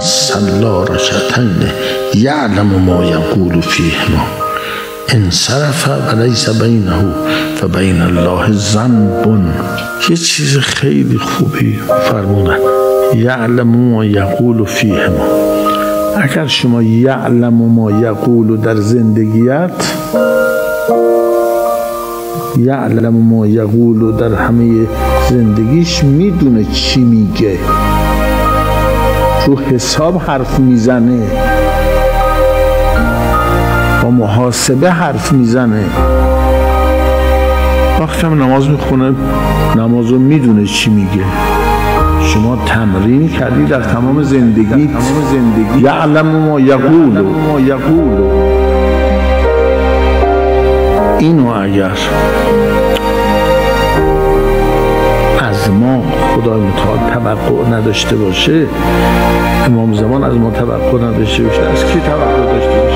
سلا رکعتین یعلم ما یقول فیهما انصرف و لیس بینه و بین الله ذنب. یه چیز خیلی خوبی فرمودن. یعلم ما یقول فیهما. اگر شما یعلم ما یقول در زندگیت یعلم ما یقول در همه زندگیش می‌دونه چی میگه. رو حساب حرف می‌زنه. با محاسبه حرف می‌زنه. وقتی هم نماز می‌خونه نماز رو می‌دونه چی میگه. شما تمرین کردی در تمام زندگی تمام زندگی یعلم ما یقول. ما یقول. اینو اگر خدای متعال توقع نداشته باشه امام زمان از ما توقع نداشته باشه. از کی توقع داشته باشه؟